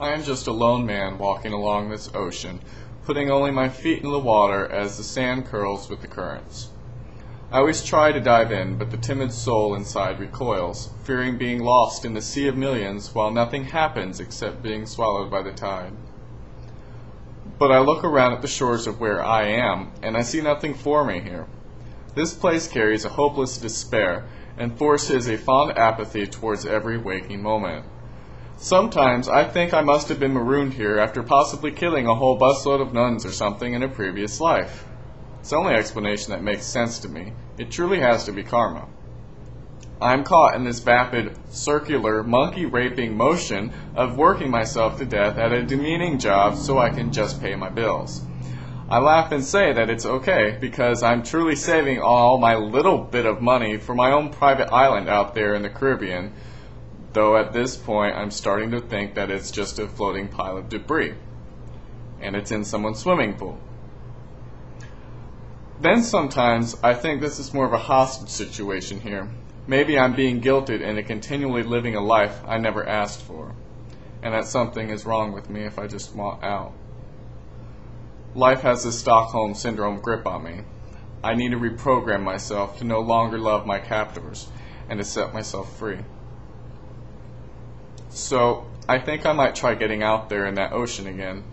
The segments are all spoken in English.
I am just a lone man walking along this ocean, putting only my feet in the water as the sand curls with the currents. I always try to dive in, but the timid soul inside recoils, fearing being lost in the sea of millions while nothing happens except being swallowed by the tide. But I look around at the shores of where I am, and I see nothing for me here. This place carries a hopeless despair, and forces a fond apathy towards every waking moment. Sometimes I think I must have been marooned here after possibly killing a whole busload of nuns or something in a previous life. It's the only explanation that makes sense to me. It truly has to be karma. I am caught in this vapid, circular, monkey raping motion of working myself to death at a demeaning job so I can just pay my bills. I laugh and say that it's okay because I'm truly saving all my little bit of money for my own private island out there in the Caribbean, though at this point I'm starting to think that it's just a floating pile of debris. And it's in someone's swimming pool. Then sometimes I think this is more of a hostage situation here. Maybe I'm being guilted into continually living a life I never asked for, and that something is wrong with me if I just want out. Life has this Stockholm Syndrome grip on me. I need to reprogram myself to no longer love my captors and to set myself free. So, I think I might try getting out there in that ocean again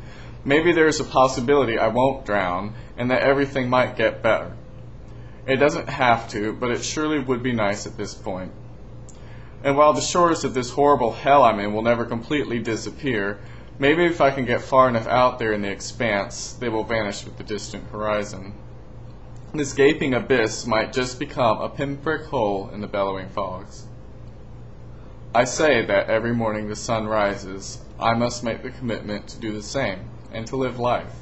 maybe there's a possibility I won't drown and that everything might get better. It doesn't have to, but it surely would be nice at this point. And while the shores of this horrible hell I'm in will never completely disappear, maybe if I can get far enough out there in the expanse, they will vanish with the distant horizon. This gaping abyss might just become a pinprick hole in the bellowing fogs. I say that every morning the sun rises, I must make the commitment to do the same and to live life.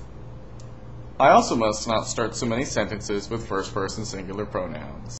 I also must not start so many sentences with first person singular pronouns.